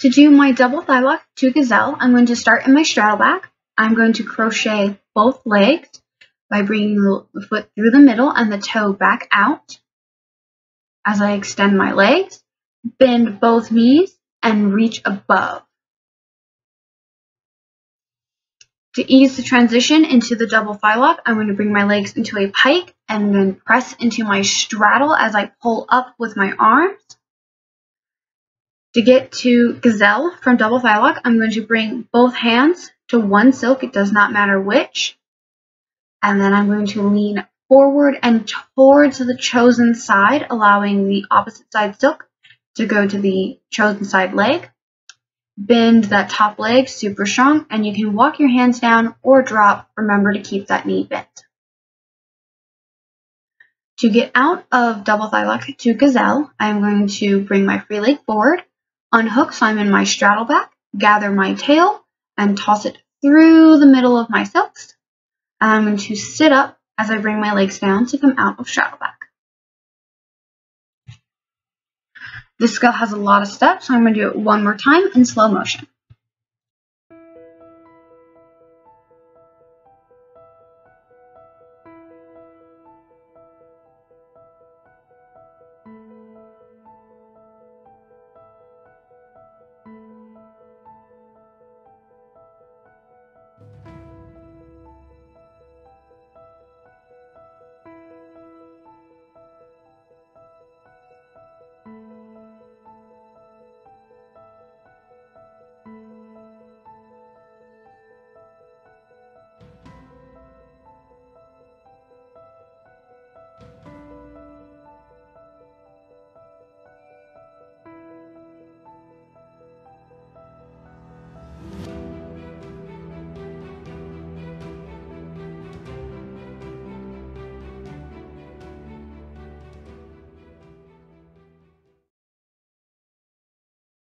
To do my double thigh lock to gazelle, I'm going to start in my straddle back. I'm going to crochet both legs by bringing the foot through the middle and the toe back out as I extend my legs. Bend both knees and reach above. To ease the transition into the double thigh lock, I'm going to bring my legs into a pike and then press into my straddle as I pull up with my arms. To get to gazelle from double thigh lock, I'm going to bring both hands to one silk, it does not matter which. And then I'm going to lean forward and towards the chosen side, allowing the opposite side silk to go to the chosen side leg. Bend that top leg super strong, and you can walk your hands down or drop. Remember to keep that knee bent. To get out of double thigh lock to gazelle, I'm going to bring my free leg forward, unhook so I'm in my straddle back, gather my tail, and toss it through the middle of my silks. I'm going to sit up as I bring my legs down to come out of straddle back. This skill has a lot of steps, so I'm going to do it one more time in slow motion.